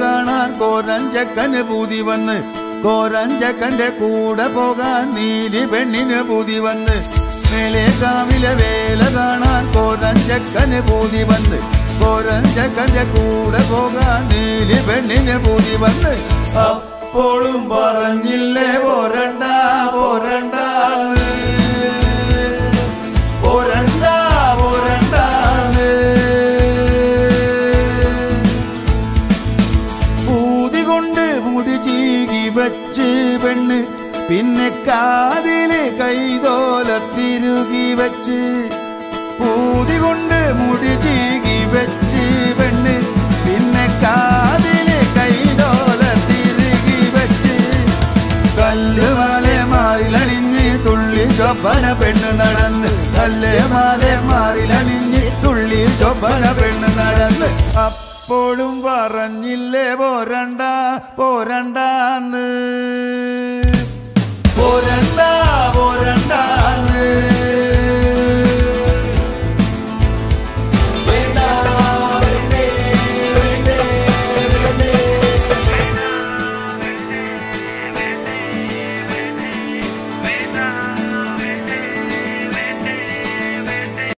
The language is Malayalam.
കോരഞ്ചക്കന് പൂതി വന്ന്. കോരഞ്ചക്കന്റെ കൂടെ പോകാൻ നീലി പെണ്ണിന് പൂതി വന്ന്. മേലെ കാവിലെ വേല കാണാൻ കോരഞ്ചക്കന് പൂതി വന്ന്. കോരഞ്ചക്കന്റെ കൂടെ പോകാൻ നീലി പെണ്ണിന് പൂതി വന്ന്. അപ്പോഴും പറഞ്ഞില്ലേ പോരണ്ട കൊണ്ട് മുടി ചീകി വച്ച് പെണ്ണ് പിന്നെ കാതിൽ കൈതോല തിരുകി വച്ച് പൂതി കൊണ്ട് മുടി ചീകി വെച്ച് പെണ്ണ് പിന്നെ കാതിൽ കൈതോല തിരുകി വച്ച് കല്ല് മാലെ മാറിലണിഞ്ഞ് തുള്ളി ചൊപ്പന പെണ്ണ് നടന്ന് കല്ല് മാലെ മാറിലണിഞ്ഞ് തുള്ളി ചൊപ്പന പെണ്ണ് നടന്ന്. അപ്പോഴും പറഞ്ഞില്ലേ പോരണ്ട പോരണ്ടാന്ന്. പോരണ്ട പോരണ്ട